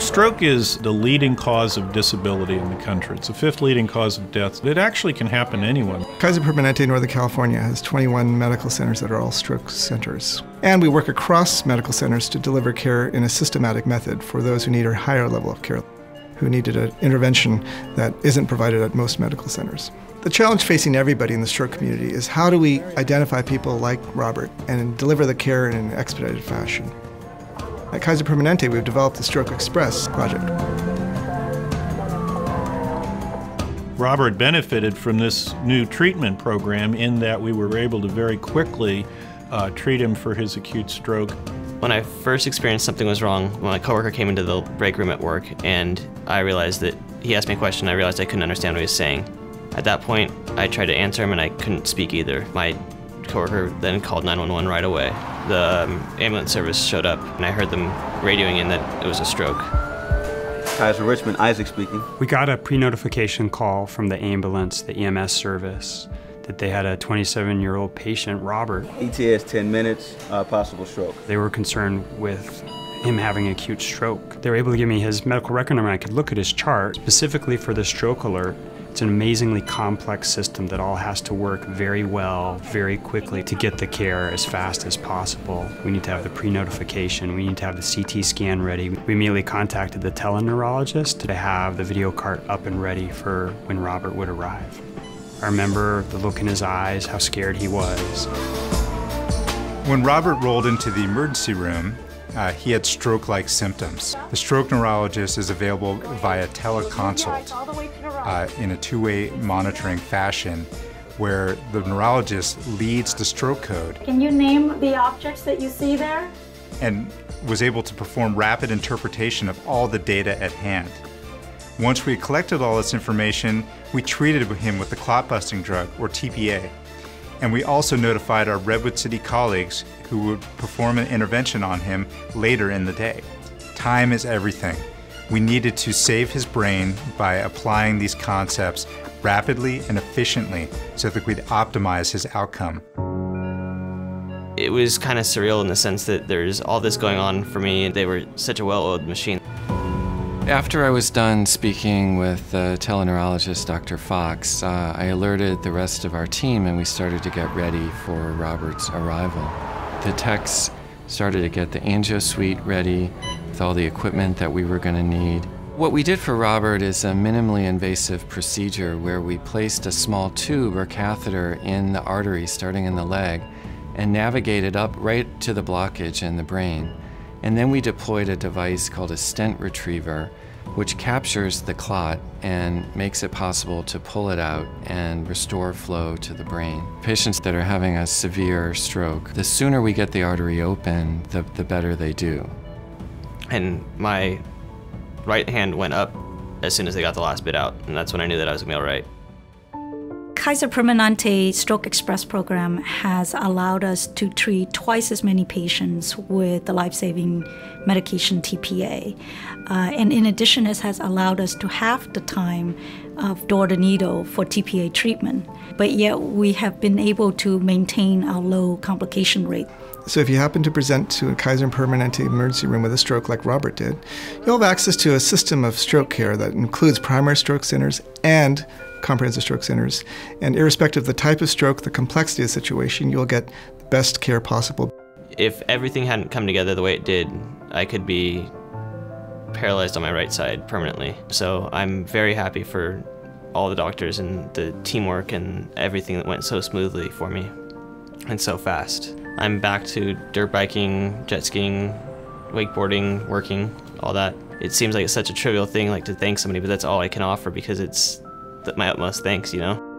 Stroke is the leading cause of disability in the country. It's the fifth leading cause of death. It actually can happen to anyone. Kaiser Permanente Northern California has 21 medical centers that are all stroke centers. And we work across medical centers to deliver care in a systematic method for those who need a higher level of care, who needed an intervention that isn't provided at most medical centers. The challenge facing everybody in the stroke community is how do we identify people like Robert and deliver the care in an expedited fashion? At Kaiser Permanente, we've developed the Stroke Express project. Robert benefited from this new treatment program in that we were able to very quickly uh, treat him for his acute stroke. When I first experienced something was wrong, my coworker came into the break room at work and I realized that he asked me a question, I realized I couldn't understand what he was saying. At that point, I tried to answer him and I couldn't speak either. My coworker then called 911 right away. The um, ambulance service showed up, and I heard them radioing in that it was a stroke. Kaiser Richmond, Isaac speaking. We got a pre-notification call from the ambulance, the EMS service, that they had a 27-year-old patient, Robert. ETS 10 minutes, uh, possible stroke. They were concerned with him having acute stroke. They were able to give me his medical record number. I could look at his chart specifically for the stroke alert it's an amazingly complex system that all has to work very well, very quickly to get the care as fast as possible. We need to have the pre-notification, we need to have the CT scan ready. We immediately contacted the teleneurologist to have the video cart up and ready for when Robert would arrive. I remember the look in his eyes, how scared he was. When Robert rolled into the emergency room, uh, he had stroke-like symptoms. The stroke neurologist is available via teleconsult uh, in a two-way monitoring fashion where the neurologist leads the stroke code. Can you name the objects that you see there? And was able to perform rapid interpretation of all the data at hand. Once we collected all this information, we treated him with the clot busting drug, or TPA. And we also notified our Redwood City colleagues who would perform an intervention on him later in the day. Time is everything. We needed to save his brain by applying these concepts rapidly and efficiently so that we'd optimize his outcome. It was kind of surreal in the sense that there's all this going on for me. They were such a well-oiled machine. After I was done speaking with the teleneurologist, Dr. Fox, uh, I alerted the rest of our team and we started to get ready for Robert's arrival. The techs started to get the angio suite ready with all the equipment that we were going to need. What we did for Robert is a minimally invasive procedure where we placed a small tube or catheter in the artery starting in the leg and navigated up right to the blockage in the brain. And then we deployed a device called a stent retriever, which captures the clot and makes it possible to pull it out and restore flow to the brain. Patients that are having a severe stroke, the sooner we get the artery open, the, the better they do. And my right hand went up as soon as they got the last bit out, and that's when I knew that I was gonna be all right. Kaiser Permanente Stroke Express program has allowed us to treat twice as many patients with the life-saving medication TPA. Uh, and in addition, it has allowed us to halve the time of door to needle for TPA treatment. But yet we have been able to maintain our low complication rate. So if you happen to present to a Kaiser Permanente emergency room with a stroke like Robert did, you'll have access to a system of stroke care that includes primary stroke centers and comprehensive stroke centers. And irrespective of the type of stroke, the complexity of the situation, you'll get the best care possible. If everything hadn't come together the way it did, I could be paralyzed on my right side permanently. So I'm very happy for all the doctors and the teamwork and everything that went so smoothly for me and so fast. I'm back to dirt biking, jet skiing, wakeboarding, working, all that. It seems like it's such a trivial thing like to thank somebody, but that's all I can offer because it's my utmost thanks, you know?